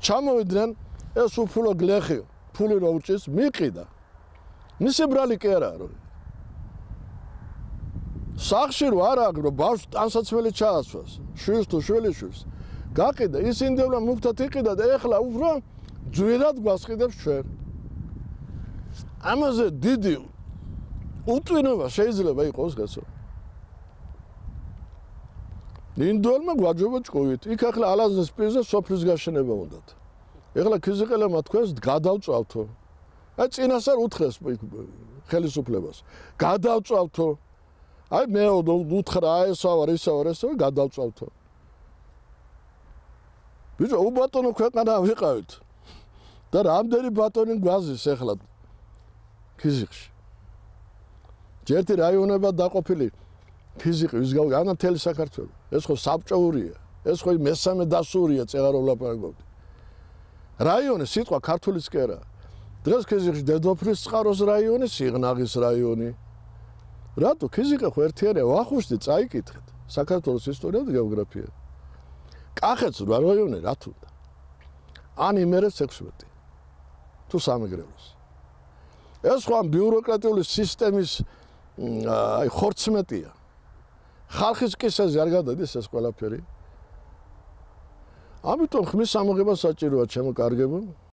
ჩამოვიდნენ ეს უფულო გლეხი ფული რო უჭის მიყიდა. მისი ბრალი კი არა რო სახში რო არა რო ბავშვ ტანსაცმელი ჩაასვას შვილს თუ შვილიშვილს გაყიდა ის ინდევლა მუქთად იყიდა და ეხლა უფრო ძვირად გვასყიდებს ჩვენ. ამაზე დიდი უტვინება შეიძლება იყოს გასო ინდოელმა გვაჯობა ჭკუით იქ ახლა ალაზეს პირზე სოფლის გაშენება უნდათ. ეხლა ქიზიყელებმა თქვენს გადავწავთო აი წინასწარ უთხრეს ხელისუფლებას. გადავწავთო აი მე უთხრა ესა ვარ ისა ვარ ესა გადავწავთო ბიჭო უბატონო ქვეყანა ვიყავით. და რამდენი ბატონი გვაზის ეხლა ქიზიყში ჯერთი რაიონებად დაყოფილი ქიზიყი ვის გავი ანა თელი საქართველო. ეს ხო საბჭოურია ეს ხო მესამე დასურია წეღარო ლაპარაკობდი რაიონი სიტყვა ქართულის კი არა დღეს ქიზიყში დედოფლის წყაროს რაიონი სიღნაღის რაიონი. რატო? ქიზიყი ხო ერთიანია ვახუშტი წაიკითხეთ. საქართველოს ისტორია და გეოგრაფია. კახეთს რაიონი რა თუ და ან იმერეს 16 თუ სამეგრელოს. ეს ხო ამ ბიუროკრატიული სისტემის აი ხორცმეტია ხალხის კისერზე არ გადადის ეს ყველაფერი. ამიტომ ხმის ამოღება საჭიროა ჩემო კარგებო